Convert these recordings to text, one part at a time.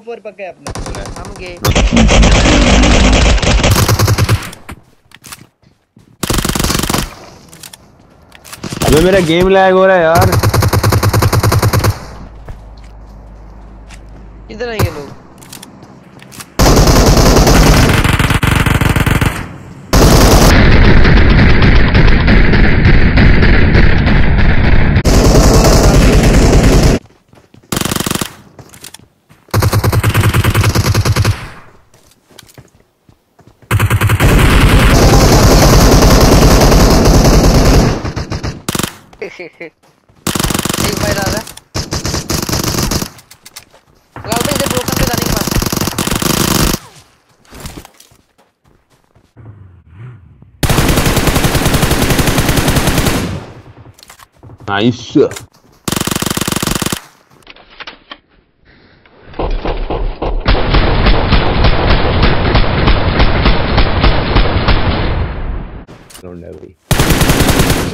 Four पक्का है अपना। हम गए अबे मेरा गेम लैग हो रहा है यार। किधर है ये लोग। एक फाइट आ रहा है लगाओ पे इधर ब्रोकन पे जाने के बाद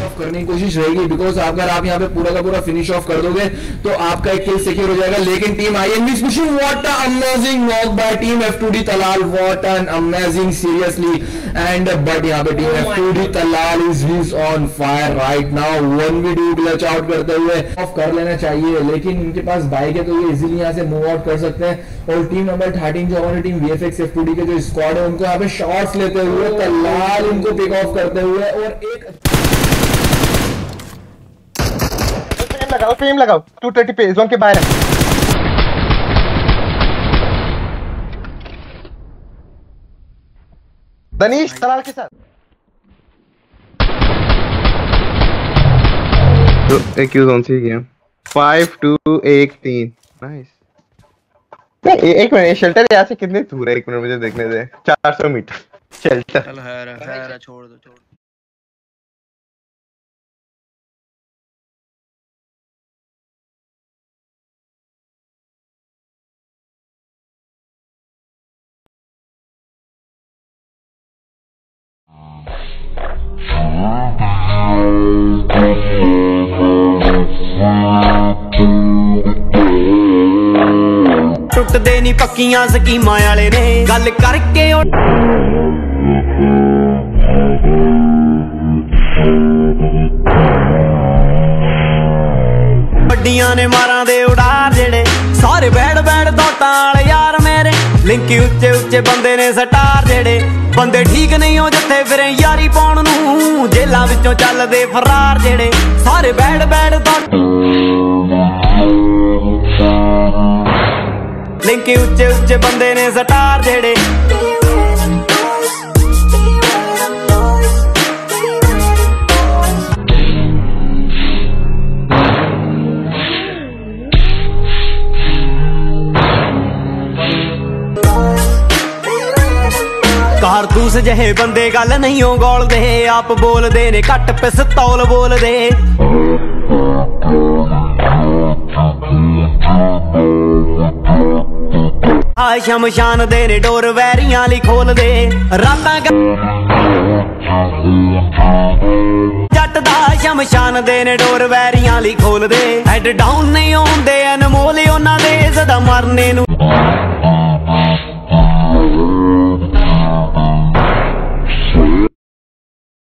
Nice off करने की कोशिश रहेगी बिकॉज़ अगर आप यहाँ पे पूरा का पूरा फिनिश ऑफ़ कर दोगे तो आपका एक किल सिक्योर हो जाएगा। लेकिन team I am pushing what a amazing knock by team F2D Talal what an amazing seriously and but यहाँ पे team F2D Talal is is on fire right now when we do clutch out करते हुए of कर लेना चाहिए लेकिन इनके पास bike है तो ये इजीली यहाँ से मूव आउट कर सकते हैं। और टीम नंबर थर्टीन जो हमारी टीम VFX F2D के जो स्क्वाड है उनको यहाँ पे शॉट्स लेते हुए तलाल इनको पिक ऑफ़ करते हुए और एक एम लगाओ एम लगाओ। 230 पे जोन के बाहर है। दनीश तलाल के साथ। तो एक यूज़ ऑन से गया? फाइव टू एक तीन। नाइस नहीं ए- एक मिनट शेल्टर यहाँ से कितने दूर है? एक मिनट मुझे देखने दे। 400 मीटर। शेल्टर चल है है छोड़ दो छोड़ दो। ਟੁੱਟਦੇ ਨਹੀਂ ਪੱਕੀਆਂ ਸਕੀਮਾਂ ਵਾਲੇ ਨੇ। ਗੱਲ ਕਰਕੇ ਉਹ ਵੱਡੀਆਂ ਨੇ ਮਾਰਾਂ ਦੇ ਉਡਾਰ ਜਿਹੜੇ, ਸਾਰੇ ਬੈੜ ਬੈੜ ਦੋਤਾਂ ਵਾਲੇ ਯਾਰ ਮੇਰੇ। ਲਿੰਕੀ ਉੱਚੇ ਉੱਚੇ ਬੰਦੇ ਨੇ ਸਟਾਰ ਜਿਹੜੇ, ਬੰਦੇ ਠੀਕ ਨਹੀਂ ਹੋ ਜਿੱਥੇ ਫਿਰੇ ਯਾਰੀ ਪਾਉਣ ਨੂੰ। ਜੇਲਾਂ ਵਿੱਚੋਂ ਚੱਲਦੇ ਫਰਾਰ ਜਿਹੜੇ, ਸਾਰੇ ਬੈੜ ਬੈੜ ਦੋਤਾਂ ਲਿੰਕੀ ਉੱਚੇ ਉੱਚੇ ਬੰਦੇ ਨੇ ਸਟਾਰ ਜਿਹੜੇ ਕਾਰਤੂਸ ਜਿਹੇ ਬੰਦੇ ਗੱਲ ਨਹੀਂ ਉਹ ਗੋਲਦੇ ਆਪ ਬੋਲਦੇ ਨੇ ਘੱਟ ਪਿਸਤੌਲ ਬੋਲਦੇ ਆ ਸ਼ਮਸ਼ਾਨ ਦੇ ਨੇ ਡੋਰ ਵੈਰੀਆਂ ਲਈ ਖੋਲਦੇ। ਰਾਤਾਂ ਗ- ਜੱਟ ਦਾ ਸ਼ਮਸ਼ਾਨ ਦੇ ਨੇ ਡੋਰ ਵੈਰੀਆਂ ਲਈ ਖੋਲਦੇ। ਹੈਡ ਡਾਊਨ ਨਹੀਂ ਹੁੰਦੇ ਅਨਮੋਲ ਉਹਨਾਂ ਦੇ ਸਦਾ ਮਰਨੇ ਨੂੰ